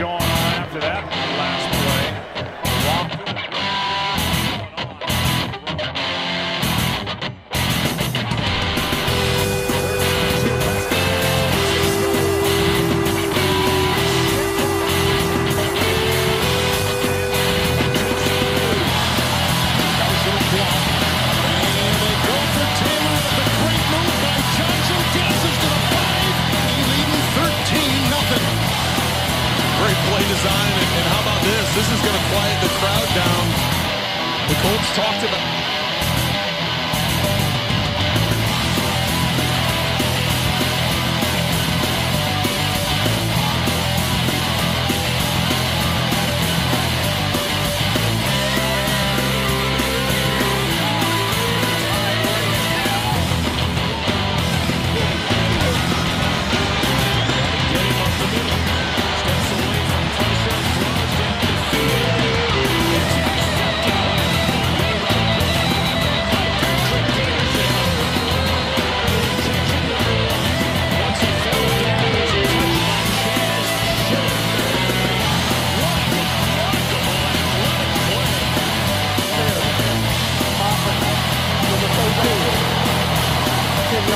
going on after that design, and, and how about this? This is going to quiet the crowd down. The Colts talked about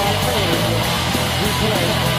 Replay. Replay.